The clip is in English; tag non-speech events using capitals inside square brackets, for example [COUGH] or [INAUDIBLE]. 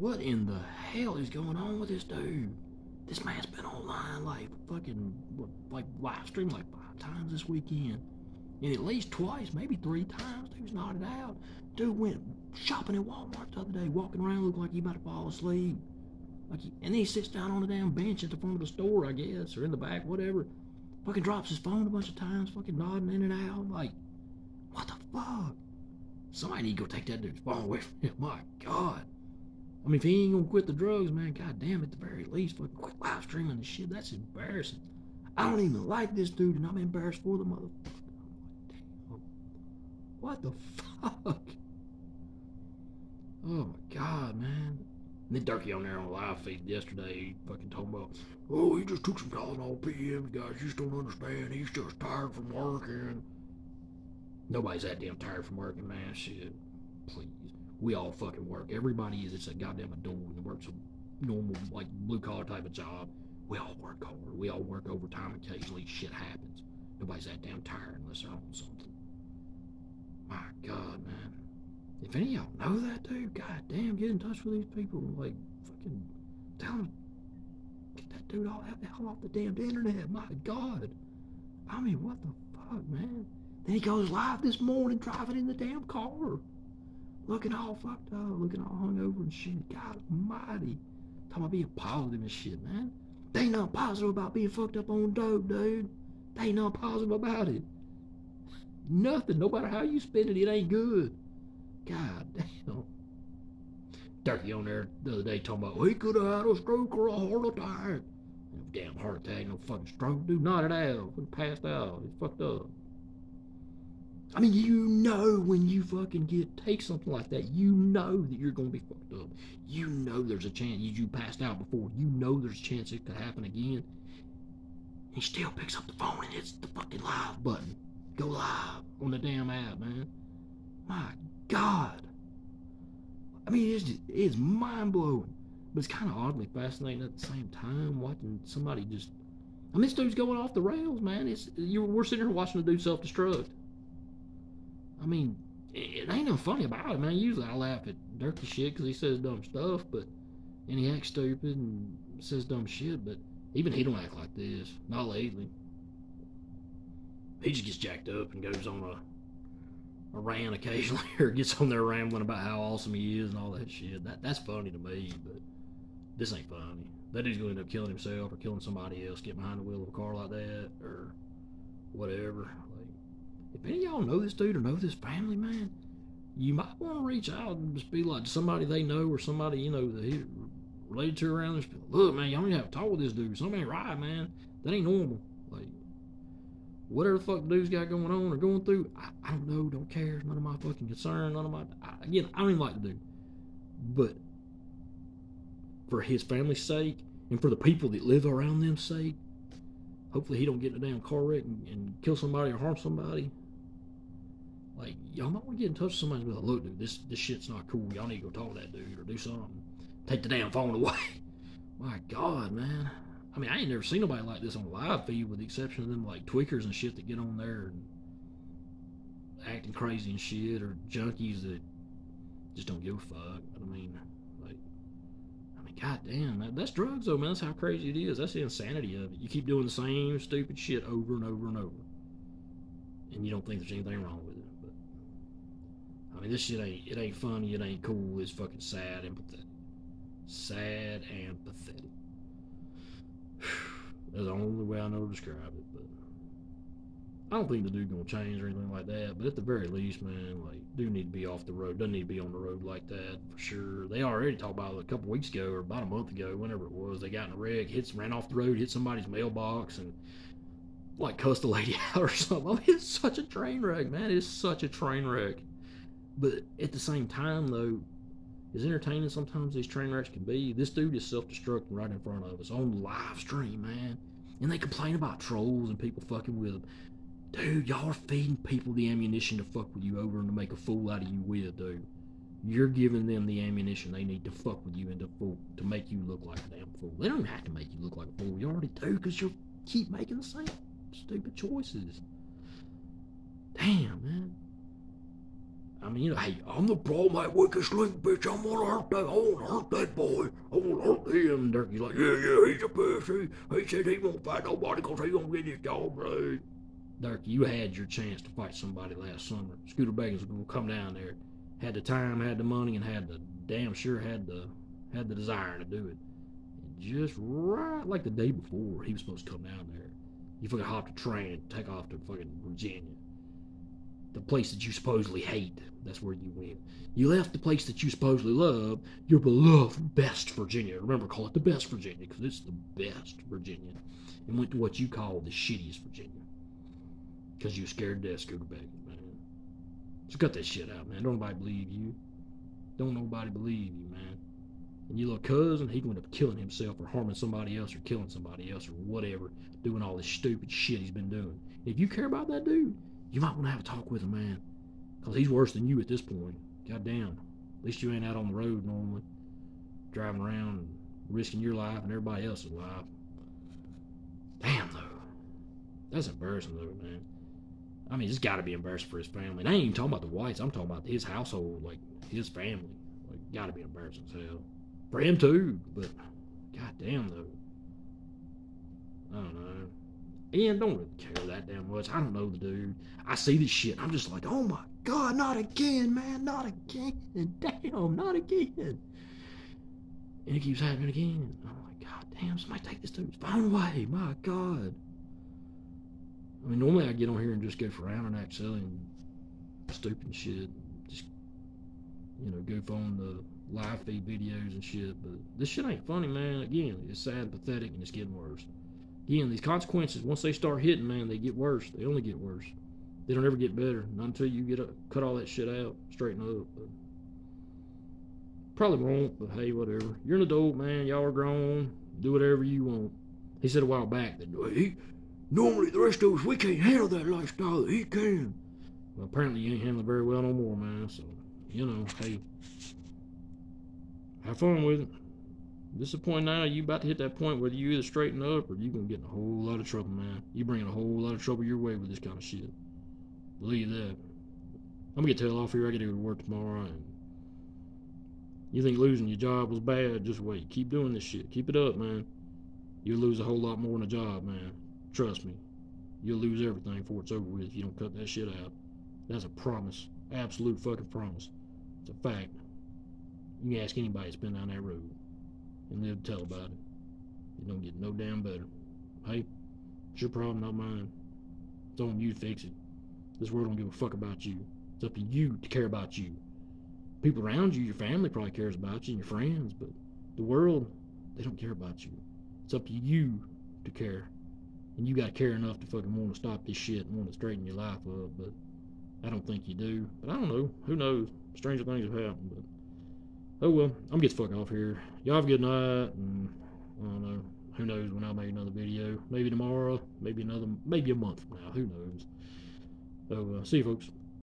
what in the hell is going on with this dude? This man's been online like fucking like live stream like five times this weekend, and at least twice, maybe three times. Dude's nodded out. Dude went shopping at Walmart the other day, walking around looking like he about to fall asleep. Like, he, and then he sits down on the damn bench at the front of the store, I guess, or in the back, whatever. Fucking drops his phone a bunch of times, fucking nodding in and out. Like, what the fuck? Somebody need to go take that dude's phone away from him. [LAUGHS] My God. I mean, if he ain't gonna quit the drugs, man, god damn, at the very least, fucking quit live streaming the shit. That's embarrassing. I don't even like this dude, and I'm embarrassed for the motherfucker. What the fuck? Oh my god, man. And then Durkee on there on live feed yesterday, he fucking told about, oh, he just took some Tylenol PM, guys just don't understand. He's just tired from working. Nobody's that damn tired from working, man. Shit. Please. We all fucking work. Everybody is. It's a goddamn adult and works a normal, like, blue collar type of job. We all work hard. We all work overtime occasionally. Shit happens. Nobody's that damn tired unless they're on something. My God, man. If any of y'all know that dude, god damn, get in touch with these people. Like, fucking tell them, get that dude all the hell off the damn internet. My God. I mean, what the fuck, man? Then he goes live this morning driving in the damn car. Looking all fucked up, looking all hungover and shit. God almighty. Talking about being positive and shit, man. They ain't nothing positive about being fucked up on dope, dude. They ain't nothing positive about it. Nothing. No matter how you spend it, it ain't good. God damn. Durkee on there the other day talking about, he could have had a stroke or a heart attack. Damn heart attack, no fucking stroke. Dude, not at all. He Passed out. He's fucked up. I mean, you know when you fucking get take something like that, you know that you're gonna be fucked up. You know there's a chance you, you passed out before. You know there's a chance it could happen again. He still picks up the phone and hits the fucking live button. Go live on the damn app, man. My God. I mean, it's just, it's mind blowing, but it's kind of oddly fascinating at the same time watching somebody just. I mean, this dude's going off the rails, man. It's you. We're sitting here watching the dude self destruct. I mean, it, ain't no funny about it, man. Usually I laugh at Durkee shit because he says dumb stuff, but and he acts stupid and says dumb shit. But even he don't act like this. Not lately. He just gets jacked up and goes on a a rant occasionally, [LAUGHS] or gets on there rambling about how awesome he is and all that shit. That that's funny to me, but this ain't funny. That dude's gonna end up killing himself or killing somebody else, get behind the wheel of a car like that, or whatever. If any of y'all know this dude or know this family, man, you might want to reach out and just be like somebody they know or somebody, you know, that he related to around this. Look, man, y'all need to have a talk with this dude. Something ain't right, man. That ain't normal. Like, whatever the fuck the dude's got going on or going through, I, I don't know, don't care. None of my fucking concern. None of my. I, again, I don't even like the dude. But for his family's sake and for the people that live around them's sake, hopefully he don't get in a damn car wreck and, and kill somebody or harm somebody. Like, y'all might want to get in touch with somebody and be like, look, dude, this, this shit's not cool. Y'all need to go talk to that dude or do something. Take the damn phone away. [LAUGHS] My God, man. I mean, I ain't never seen nobody like this on a live feed with the exception of them, like, tweakers and shit that get on there and acting crazy and shit or junkies that just don't give a fuck. But, I mean, like, I mean, God damn, that, that's drugs, though, man. That's how crazy it is. That's the insanity of it. You keep doing the same stupid shit over and over and over. And you don't think there's anything wrong with it. I mean, this shit ain't it ain't funny, it ain't cool. It's fucking sad and pathetic. Sad and pathetic. [SIGHS] That's the only way I know to describe it. But I don't think the dude gonna change or anything like that. But at the very least, man, like, do need to be off the road. Doesn't need to be on the road like that for sure. They already talked about it a couple weeks ago or about a month ago, whenever it was. They got in a wreck, hits, ran off the road, hit somebody's mailbox, and like cussed a lady [LAUGHS] out or something. I mean, it's such a train wreck, man. It's such a train wreck. But at the same time, though, as entertaining sometimes these train wrecks can be, this dude is self-destructing right in front of us on live stream, man. And they complain about trolls and people fucking with them. Dude, y'all are feeding people the ammunition to fuck with you over and to make a fool out of you with, dude. You're giving them the ammunition they need to fuck with you and to fool to make you look like a damn fool. They don't have to make you look like a fool. You already do because you keep making the same stupid choices. Damn, man. I mean, you know, hey, I'm the problem that weakest link, bitch. I'm gonna hurt that. I wanna hurt that boy. I wanna hurt him. Durkee's like, yeah, yeah, he's a pussy. He said he won't fight nobody because he gonna get his job right. Dirk, you had your chance to fight somebody last summer. Scooter was gonna come down there. Had the time, had the money, and had the damn sure had the had the desire to do it. And just right like the day before he was supposed to come down there, you fucking hopped a train and take off to fucking Virginia the place that you supposedly hate. That's where you went. You left the place that you supposedly love, your beloved best Virginia. Remember, call it the best Virginia because it's the best Virginia. And went to what you call the shittiest Virginia. Because you were scared to death, Scooter Beggins, man. So cut that shit out, man. Don't nobody believe you. Don't nobody believe you, man. And your little cousin, he went up killing himself or harming somebody else or killing somebody else or whatever, doing all this stupid shit he's been doing. If you care about that dude, you might want to have a talk with him, man. Because he's worse than you at this point. God damn. At least you ain't out on the road normally, driving around and risking your life and everybody else's life. Damn, though. That's embarrassing, though, man. I mean, it's got to be embarrassing for his family. And I ain't even talking about the whites. I'm talking about his household, like his family. Like, got to be embarrassing as hell. For him, too. But, god damn, though. I don't. Really care that damn much. I don't know the dude. I see this shit. I'm just like, oh my god, not again, man, not again. [LAUGHS] Damn, not again. And it keeps happening again. I'm like, god damn, somebody take this dude's phone away. My god. I mean, normally I get on here and just go for round and act silly and stupid shit. Just, you know, goof on the live feed videos and shit. But this shit ain't funny, man. Again, it's sad and pathetic and it's getting worse again, these consequences, once they start hitting, man, they get worse. They only get worse. They don't ever get better. Not until you get up, cut all that shit out, straighten up. But probably won't, but hey, whatever. You're an adult, man. Y'all are grown. Do whatever you want. He said a while back that he, normally the rest of us, we can't handle that lifestyle he can. Well, apparently you ain't handling very well no more, man. So, you know, hey, have fun with it. This is point now. You about to hit that point where you either straighten up or you gonna get in a whole lot of trouble, man. You bringing a whole lot of trouble your way with this kind of shit. Believe that. I'm gonna get tail off here. I gotta go to work tomorrow. And you think losing your job was bad? Just wait. Keep doing this shit. Keep it up, man. You'll lose a whole lot more than a job, man. Trust me. You'll lose everything before it's over with if you don't cut that shit out. That's a promise. Absolute fucking promise. It's a fact. You can ask anybody that's been down that road and to tell about it. You don't get no damn better. Hey, it's your problem, not mine. It's on you to fix it. This world don't give a fuck about you. It's up to you to care about you. People around you, your family probably cares about you and your friends, but the world, they don't care about you. It's up to you to care. And you gotta care enough to fucking want to stop this shit and want to straighten your life up, but I don't think you do. But I don't know. Who knows? Stranger things have happened, but oh well, I'm gonna get the fuck off here. Y'all have a good night, and I don't know. Who knows when I'll make another video? Maybe tomorrow, maybe another, maybe a month from now. Who knows? So, uh, see you folks.